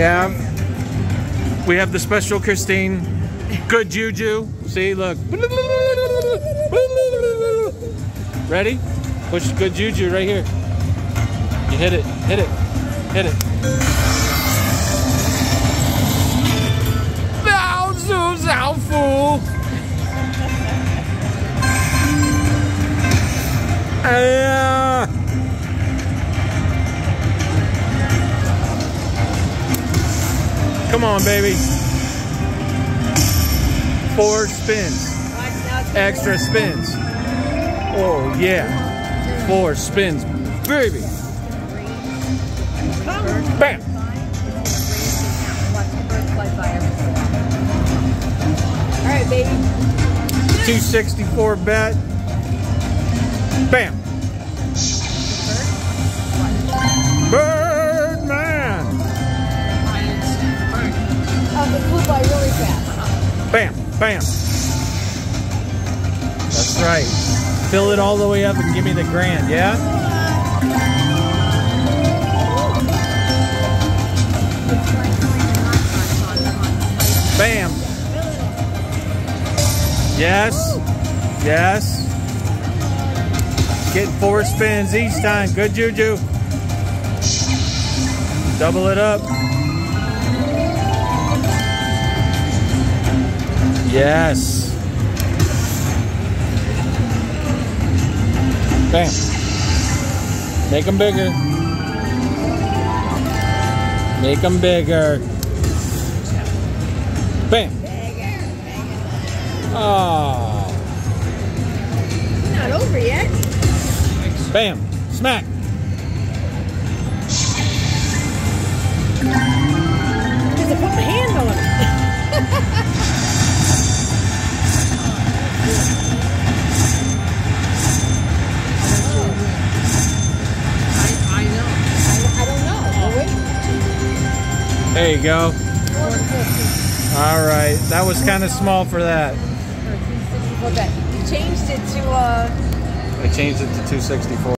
Yeah. We have the special Christine. Good juju. See, look. Ready? Push good juju right here. You hit it. Hit it. Hit it. Zow, fool. Come on, baby. Four spins. Extra spins. Oh, yeah. Four spins, baby. Bam. All right, baby. 264 bet. Bam. Bam. Bam. That's right. Fill it all the way up and give me the grand, yeah? Bam. Yes. Yes. Get four spins each time. Good juju. Double it up. Yes. Bam. Make them bigger. Make them bigger. Bam. Oh. Not over yet. Bam. Smack. Because I put my hand on it. There you go. All right. That was kind of small for that. or 264 bet. You changed it to uh. I changed it to 264.